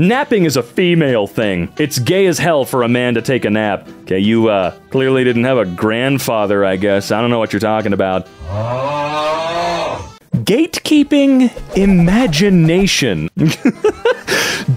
Napping is a female thing. It's gay as hell for a man to take a nap. Okay, you uh, clearly didn't have a grandfather, I guess. I don't know what you're talking about. Gatekeeping imagination.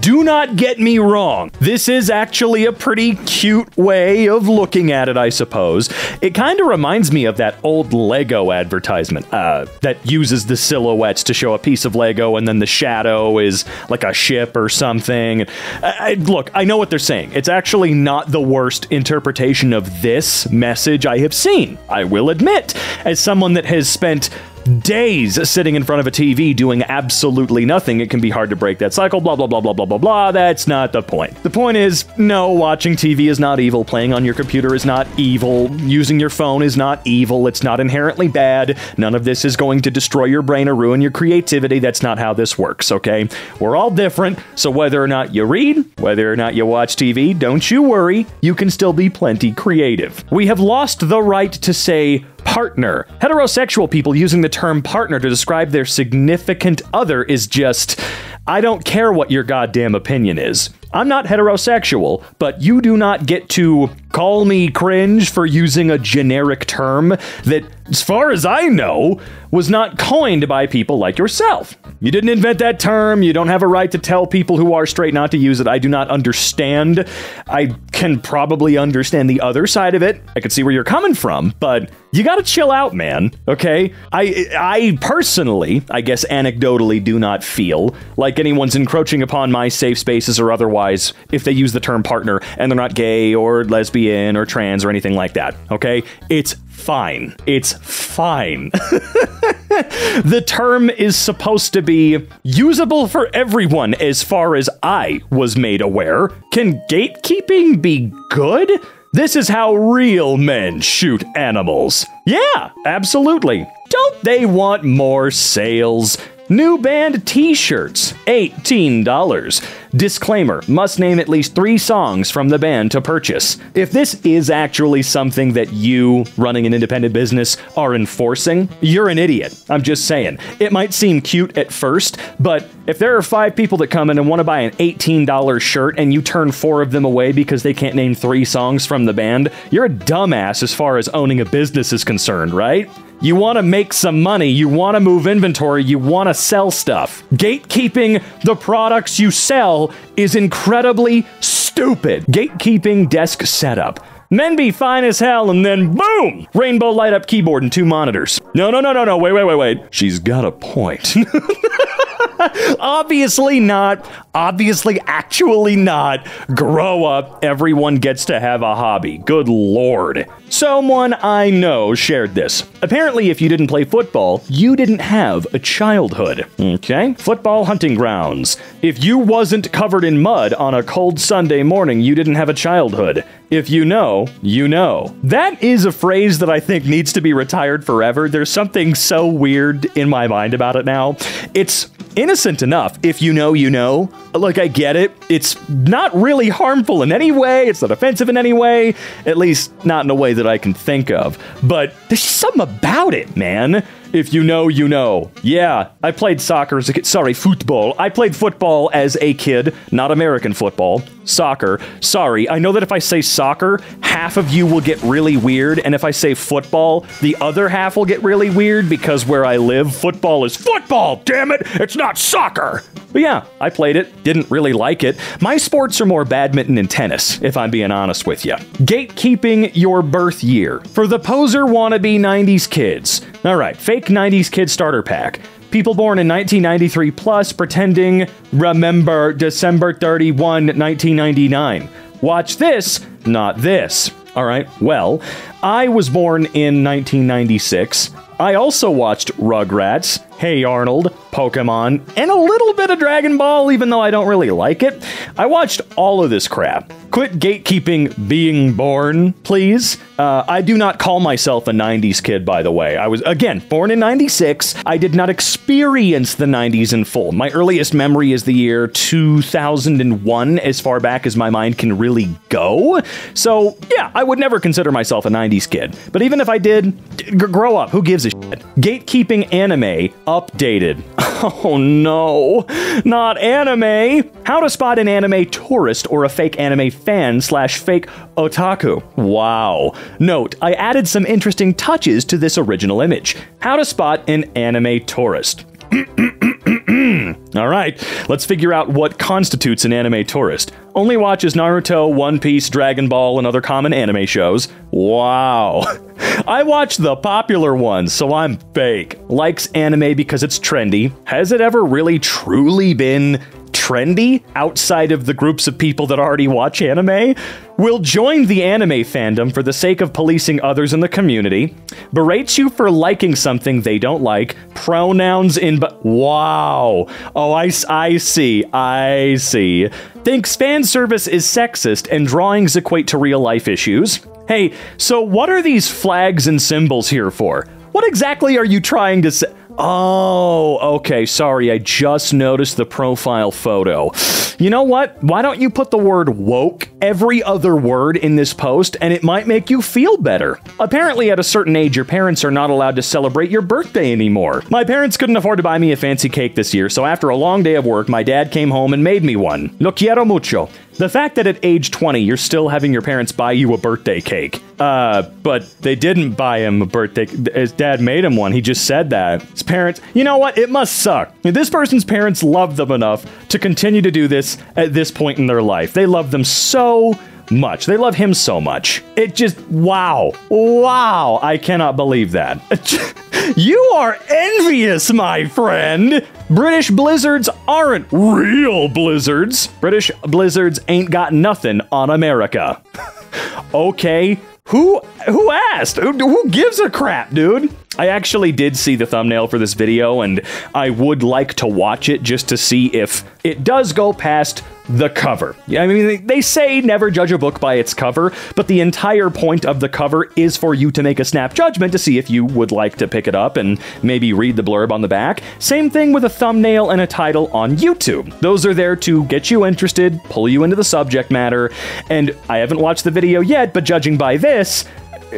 Do not get me wrong. This is actually a pretty cute way of looking at it, I suppose. It kind of reminds me of that old Lego advertisement uh, that uses the silhouettes to show a piece of Lego and then the shadow is like a ship or something. I, I- look, I know what they're saying. It's actually not the worst interpretation of this message I have seen. I will admit, as someone that has spent days sitting in front of a TV doing absolutely nothing, it can be hard to break that cycle, blah, blah, blah, blah, blah, blah, blah. That's not the point. The point is no, watching TV is not evil, playing on your computer is not evil, using your phone is not evil, it's not inherently bad. None of this is going to destroy your brain or ruin your creativity. That's not how this works, okay? We're all different, so whether or not you read, whether or not you watch TV, don't you worry, you can still be plenty creative. We have lost the right to say partner. Heterosexual people using the term partner to describe their significant other is just, I don't care what your goddamn opinion is. I'm not heterosexual, but you do not get to call me cringe for using a generic term that, as far as I know, was not coined by people like yourself. You didn't invent that term. You don't have a right to tell people who are straight not to use it. I do not understand. I can probably understand the other side of it. I can see where you're coming from, but you got to chill out, man. Okay? I I personally, I guess anecdotally do not feel like anyone's encroaching upon my safe spaces or otherwise if they use the term partner and they're not gay or lesbian or trans or anything like that. Okay? It's fine. It's fine. the term is supposed to be usable for everyone as far as I was made aware. Can gatekeeping be good? This is how real men shoot animals. Yeah, absolutely. Don't they want more sales? New band t shirts, $18. Disclaimer must name at least three songs from the band to purchase. If this is actually something that you, running an independent business, are enforcing, you're an idiot. I'm just saying. It might seem cute at first, but if there are five people that come in and want to buy an $18 shirt and you turn four of them away because they can't name three songs from the band, you're a dumbass as far as owning a business is concerned, right? You want to make some money, you want to move inventory, you want to sell stuff. Gatekeeping the products you sell is incredibly stupid. Gatekeeping desk setup. Men be fine as hell, and then boom! Rainbow light up keyboard and two monitors. No, no, no, no, no, wait, wait, wait, wait. She's got a point. Obviously not. Obviously, actually not. Grow up. Everyone gets to have a hobby. Good lord. Someone I know shared this. Apparently, if you didn't play football, you didn't have a childhood. Okay? Football hunting grounds. If you wasn't covered in mud on a cold Sunday morning, you didn't have a childhood. If you know, you know. That is a phrase that I think needs to be retired forever. There's something so weird in my mind about it now. It's innocent enough. If you know, you know. Like, I get it. It's not really harmful in any way. It's not offensive in any way. At least, not in a way that I can think of. But there's something about it, man. If you know, you know. Yeah, I played soccer as a kid. Sorry, football. I played football as a kid, not American football. Soccer. Sorry, I know that if I say soccer, half of you will get really weird, and if I say football, the other half will get really weird because where I live, football is football, damn it! It's not soccer! But yeah, I played it, didn't really like it. My sports are more badminton and tennis, if I'm being honest with you. Gatekeeping your birth year. For the poser wannabe 90s kids. Alright, fake 90s kid starter pack. People born in 1993 plus pretending remember December 31, 1999. Watch this, not this. All right, well, I was born in 1996. I also watched Rugrats, Hey Arnold, Pokemon, and a little bit of Dragon Ball, even though I don't really like it. I watched all of this crap. Quit gatekeeping being born, please. Uh, I do not call myself a 90s kid, by the way. I was, again, born in 96. I did not experience the 90s in full. My earliest memory is the year 2001, as far back as my mind can really go. So, yeah, I would never consider myself a 90s kid. But even if I did, grow up. Who gives a shit? Gatekeeping anime updated. Oh no, not anime. How to spot an anime tourist or a fake anime fan slash fake otaku. Wow. Note, I added some interesting touches to this original image. How to spot an anime tourist. All right, let's figure out what constitutes an anime tourist. Only watches Naruto, One Piece, Dragon Ball, and other common anime shows. Wow. I watch the popular ones, so I'm fake. Likes anime because it's trendy. Has it ever really truly been trendy outside of the groups of people that already watch anime, will join the anime fandom for the sake of policing others in the community, berates you for liking something they don't like, pronouns in but wow. Oh, I, I see, I see. Thinks fan service is sexist and drawings equate to real life issues. Hey, so what are these flags and symbols here for? What exactly are you trying to say? Oh, okay. Sorry, I just noticed the profile photo. You know what? Why don't you put the word woke every other word in this post and it might make you feel better? Apparently, at a certain age, your parents are not allowed to celebrate your birthday anymore. My parents couldn't afford to buy me a fancy cake this year, so after a long day of work, my dad came home and made me one. Lo quiero mucho. The fact that at age 20 you're still having your parents buy you a birthday cake. Uh, but they didn't buy him a birthday. His dad made him one. He just said that. His parents, you know what? It must suck. This person's parents love them enough to continue to do this at this point in their life. They love them so much. They love him so much. It just, wow. Wow. I cannot believe that. you are envious, my friend. British blizzards aren't real blizzards. British blizzards ain't got nothing on America. okay, who who asked? Who, who gives a crap, dude? I actually did see the thumbnail for this video, and I would like to watch it just to see if it does go past the cover. I mean, they say never judge a book by its cover, but the entire point of the cover is for you to make a snap judgment to see if you would like to pick it up and maybe read the blurb on the back. Same thing with a thumbnail and a title on YouTube. Those are there to get you interested, pull you into the subject matter, and I haven't watched the video yet, but judging by this,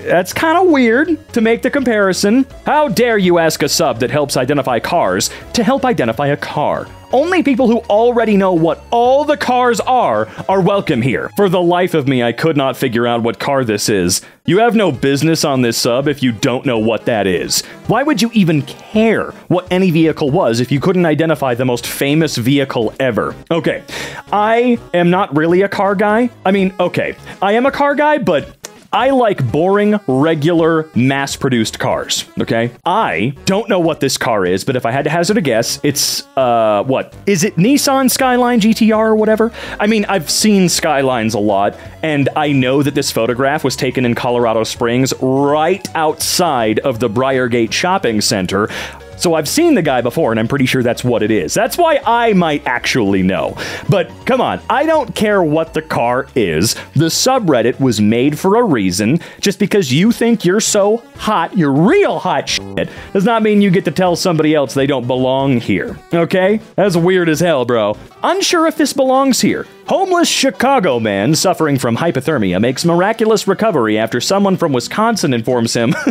that's kind of weird to make the comparison. How dare you ask a sub that helps identify cars to help identify a car? Only people who already know what all the cars are are welcome here. For the life of me, I could not figure out what car this is. You have no business on this sub if you don't know what that is. Why would you even care what any vehicle was if you couldn't identify the most famous vehicle ever? Okay, I am not really a car guy. I mean, okay, I am a car guy, but I like boring, regular, mass produced cars. Okay. I don't know what this car is, but if I had to hazard a guess, it's, uh, what? Is it Nissan Skyline GTR or whatever? I mean, I've seen Skylines a lot, and I know that this photograph was taken in Colorado Springs right outside of the Briargate Shopping Center. So I've seen the guy before, and I'm pretty sure that's what it is. That's why I might actually know. But come on, I don't care what the car is. The subreddit was made for a reason. Just because you think you're so hot, you're real hot shit, does not mean you get to tell somebody else they don't belong here. Okay? That's weird as hell, bro. Unsure if this belongs here. Homeless Chicago man suffering from hypothermia makes miraculous recovery after someone from Wisconsin informs him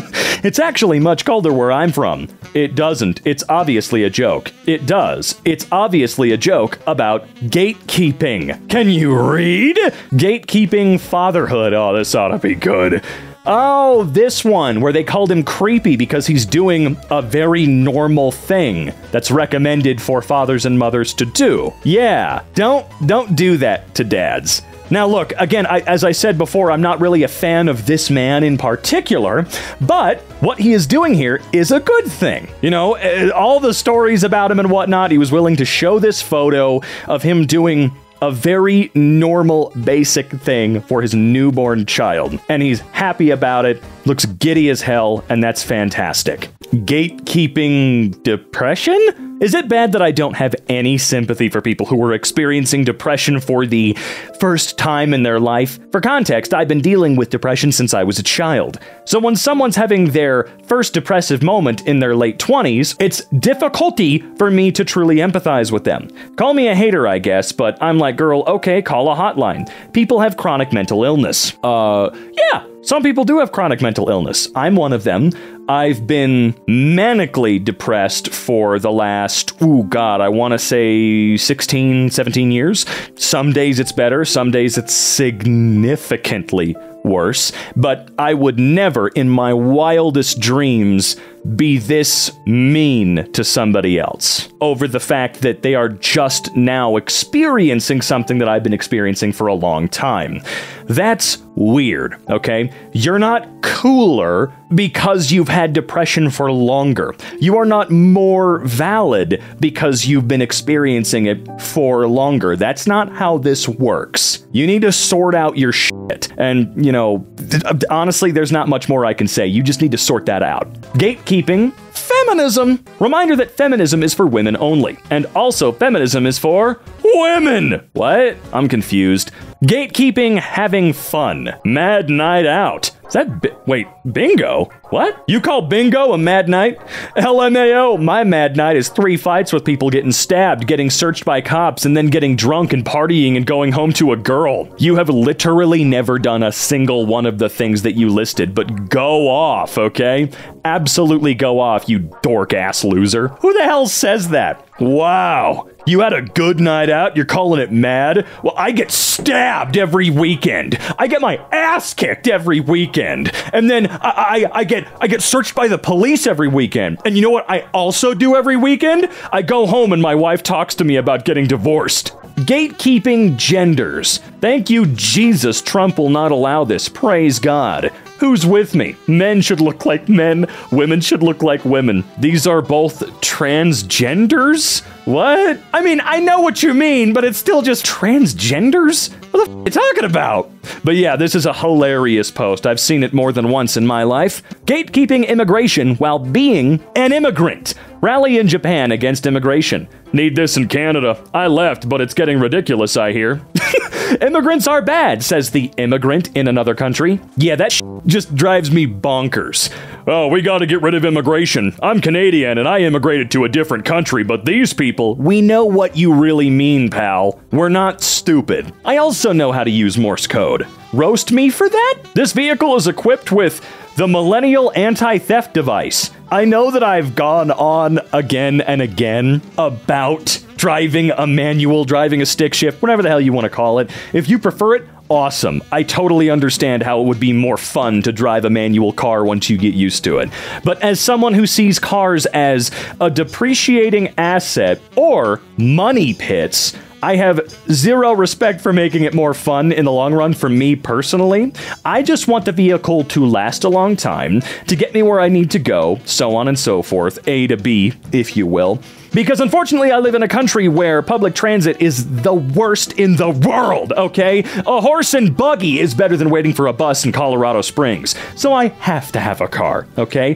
it's actually much colder where I'm from. It doesn't. It's obviously a joke. It does. It's obviously a joke about gatekeeping. Can you read? Gatekeeping fatherhood. Oh, this ought to be good. Oh, this one where they called him creepy because he's doing a very normal thing that's recommended for fathers and mothers to do. Yeah, don't don't do that to dads. Now, look, again, I, as I said before, I'm not really a fan of this man in particular, but what he is doing here is a good thing. You know, eh, all the stories about him and whatnot, he was willing to show this photo of him doing a very normal, basic thing for his newborn child. And he's happy about it, looks giddy as hell, and that's fantastic. Gatekeeping depression? Is it bad that I don't have any sympathy for people who are experiencing depression for the first time in their life? For context, I've been dealing with depression since I was a child. So when someone's having their first depressive moment in their late 20s, it's difficulty for me to truly empathize with them. Call me a hater, I guess, but I'm like, girl, okay, call a hotline. People have chronic mental illness. Uh, yeah, some people do have chronic mental illness. I'm one of them. I've been manically depressed for the last, ooh, God, I want to say 16, 17 years. Some days it's better, some days it's significantly worse, but I would never in my wildest dreams be this mean to somebody else over the fact that they are just now experiencing something that I've been experiencing for a long time. That's weird, okay? You're not cooler because you've had depression for longer. You are not more valid because you've been experiencing it for longer. That's not how this works. You need to sort out your shit. And, you know, uh, honestly, there's not much more I can say. You just need to sort that out. Gatekeeping feminism. Reminder that feminism is for women only. And also, feminism is for women. What? I'm confused. Gatekeeping, having fun. Mad night out. Is that bi- wait, bingo? What? You call bingo a mad night? LMAO, my mad night is three fights with people getting stabbed, getting searched by cops, and then getting drunk and partying and going home to a girl. You have literally never done a single one of the things that you listed, but go off, okay? Absolutely go off, you dork ass loser. Who the hell says that? Wow. You had a good night out, you're calling it mad? Well, I get stabbed every weekend. I get my ass kicked every weekend. And then I, I, I, get I get searched by the police every weekend. And you know what I also do every weekend? I go home and my wife talks to me about getting divorced. Gatekeeping genders. Thank you, Jesus. Trump will not allow this. Praise God. Who's with me? Men should look like men, women should look like women. These are both transgenders? What? I mean, I know what you mean, but it's still just transgenders? What the f- are you talking about? But yeah, this is a hilarious post. I've seen it more than once in my life. Gatekeeping immigration while being an immigrant. Rally in Japan against immigration. Need this in Canada. I left, but it's getting ridiculous, I hear. Immigrants are bad, says the immigrant in another country. Yeah, that just drives me bonkers. Oh, we gotta get rid of immigration. I'm Canadian and I immigrated to a different country, but these people, we know what you really mean, pal. We're not stupid. I also know how to use Morse code. Roast me for that? This vehicle is equipped with the Millennial Anti Theft Device. I know that I've gone on again and again about driving a manual, driving a stick shift, whatever the hell you want to call it. If you prefer it, awesome. I totally understand how it would be more fun to drive a manual car once you get used to it. But as someone who sees cars as a depreciating asset or money pits, I have zero respect for making it more fun in the long run for me personally. I just want the vehicle to last a long time, to get me where I need to go, so on and so forth, A to B, if you will. Because unfortunately, I live in a country where public transit is the worst in the world, okay? A horse and buggy is better than waiting for a bus in Colorado Springs. So I have to have a car, okay?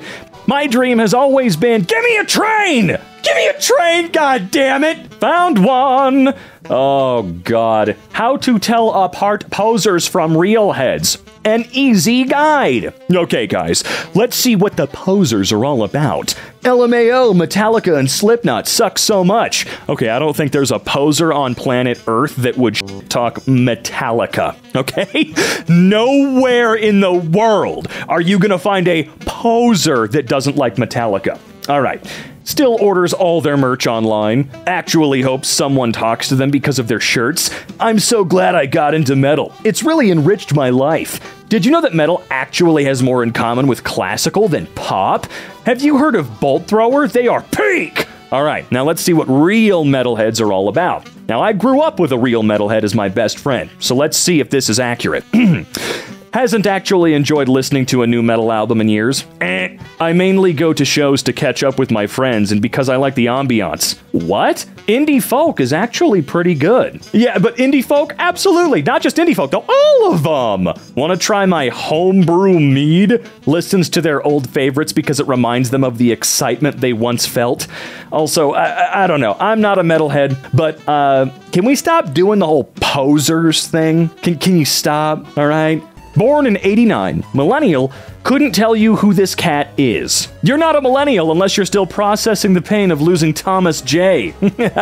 My dream has always been give me a train! Give me a train, god damn it! Found one! Oh god. How to tell apart posers from real heads. An easy guide. Okay, guys, let's see what the posers are all about. LMAO, Metallica, and Slipknot suck so much. Okay, I don't think there's a poser on planet Earth that would talk Metallica. Okay? Nowhere in the world are you gonna find a poser that doesn't like Metallica. All right. Still orders all their merch online. Actually hopes someone talks to them because of their shirts. I'm so glad I got into metal. It's really enriched my life. Did you know that metal actually has more in common with classical than pop? Have you heard of Bolt Thrower? They are peak! All right, now let's see what real metalheads are all about. Now, I grew up with a real metalhead as my best friend, so let's see if this is accurate. Hasn't actually enjoyed listening to a new metal album in years. Eh. I mainly go to shows to catch up with my friends and because I like the ambiance. What? Indie folk is actually pretty good. Yeah, but indie folk? Absolutely. Not just indie folk, though. All of them. Want to try my homebrew mead? Listens to their old favorites because it reminds them of the excitement they once felt. Also, I, I, don't know. I'm not a metalhead, but uh, can we stop doing the whole posers thing? Can, can you stop? All right? Born in 89, millennial, couldn't tell you who this cat is. You're not a millennial unless you're still processing the pain of losing Thomas J.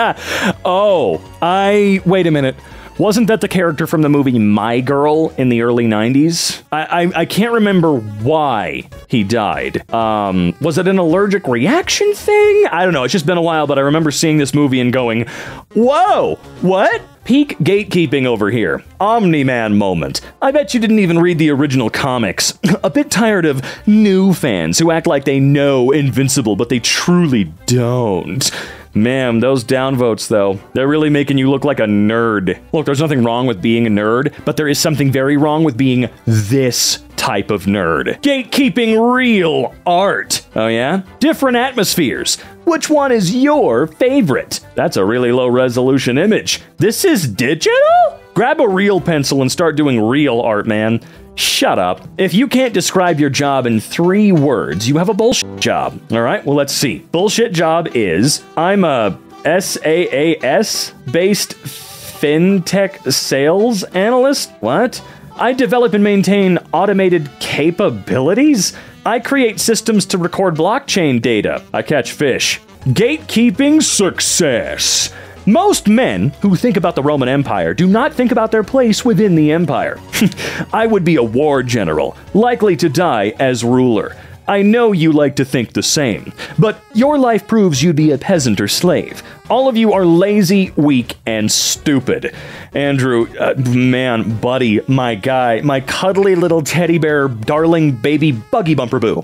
oh, I. Wait a minute. Wasn't that the character from the movie My Girl in the early 90s? I, I, I can't remember why he died. Um, was it an allergic reaction thing? I don't know. It's just been a while, but I remember seeing this movie and going, whoa, what? Peak gatekeeping over here. Omni Man moment. I bet you didn't even read the original comics. A bit tired of new fans who act like they know Invincible, but they truly don't. Man, those downvotes, though, they're really making you look like a nerd. Look, there's nothing wrong with being a nerd, but there is something very wrong with being this type of nerd. Gatekeeping real art. Oh, yeah? Different atmospheres. Which one is your favorite? That's a really low resolution image. This is digital? Grab a real pencil and start doing real art, man. Shut up. If you can't describe your job in three words, you have a bullshit job. All right, well, let's see. Bullshit job is I'm a SaaS based fintech sales analyst. What? I develop and maintain automated capabilities. I create systems to record blockchain data. I catch fish. Gatekeeping success. Most men who think about the Roman Empire do not think about their place within the empire. I would be a war general, likely to die as ruler. I know you like to think the same, but your life proves you'd be a peasant or slave. All of you are lazy, weak, and stupid. Andrew, uh, man, buddy, my guy, my cuddly little teddy bear, darling baby buggy bumper boo.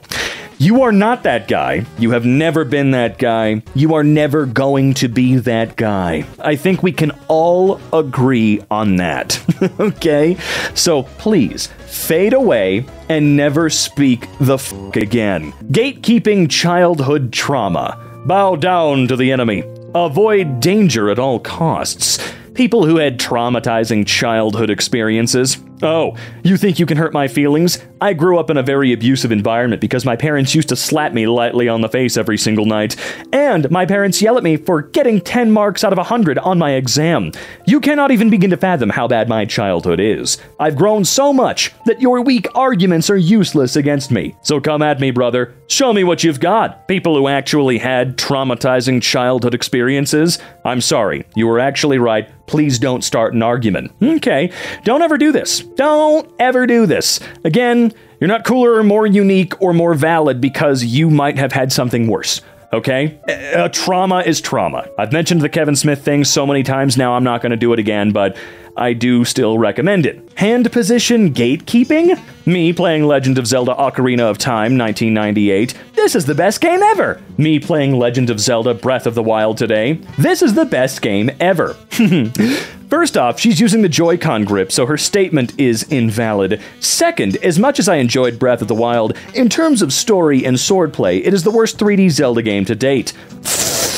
You are not that guy. You have never been that guy. You are never going to be that guy. I think we can all agree on that. okay? So please, fade away and never speak the f again. Gatekeeping childhood trauma. Bow down to the enemy. Avoid danger at all costs. People who had traumatizing childhood experiences. Oh, you think you can hurt my feelings? I grew up in a very abusive environment because my parents used to slap me lightly on the face every single night. And my parents yell at me for getting 10 marks out of 100 on my exam. You cannot even begin to fathom how bad my childhood is. I've grown so much that your weak arguments are useless against me. So come at me, brother. Show me what you've got. People who actually had traumatizing childhood experiences. I'm sorry, you were actually right. Please don't start an argument. Okay, don't ever do this. Don't ever do this. Again, you're not cooler or more unique or more valid because you might have had something worse. Okay? A trauma is trauma. I've mentioned the Kevin Smith thing so many times now, I'm not going to do it again, but I do still recommend it. Hand position gatekeeping? Me playing Legend of Zelda Ocarina of Time 1998. This is the best game ever. Me playing Legend of Zelda Breath of the Wild today. This is the best game ever. First off, she's using the Joy-Con grip, so her statement is invalid. Second, as much as I enjoyed Breath of the Wild, in terms of story and swordplay, it is the worst 3D Zelda game to date.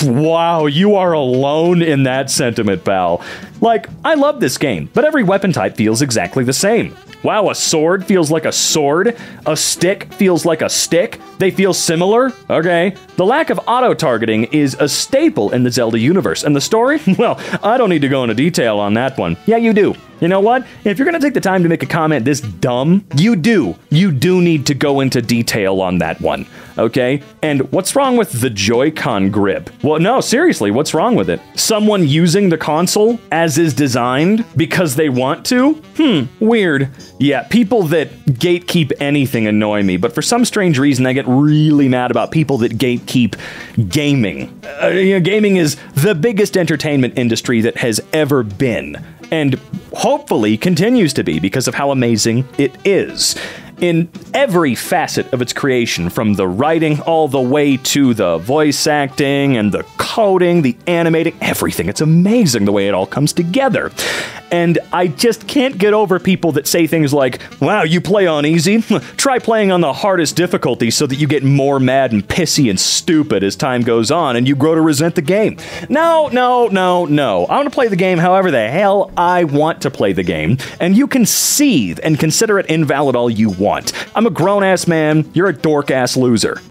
Wow, you are alone in that sentiment, pal. Like, I love this game, but every weapon type feels exactly the same. Wow, a sword feels like a sword. A stick feels like a stick. They feel similar. Okay. The lack of auto targeting is a staple in the Zelda universe. And the story? Well, I don't need to go into detail on that one. Yeah, you do. You know what? If you're going to take the time to make a comment this dumb, you do. You do need to go into detail on that one. Okay? And what's wrong with the Joy-Con grip? Well, no, seriously, what's wrong with it? Someone using the console as is designed because they want to? Hmm, weird. Yeah, people that gatekeep anything annoy me, but for some strange reason, I get really mad about people that gatekeep gaming. Uh, you know, gaming is the biggest entertainment industry that has ever been and hopefully continues to be because of how amazing it is. In every facet of its creation, from the writing all the way to the voice acting and the coding, the animating, everything. It's amazing the way it all comes together. And I just can't get over people that say things like, wow, you play on easy? Try playing on the hardest difficulty so that you get more mad and pissy and stupid as time goes on and you grow to resent the game. No, no, no, no. I want to play the game however the hell I want to play the game, and you can seethe and consider it invalid all you want. I'm a grown ass man, you're a dork ass loser.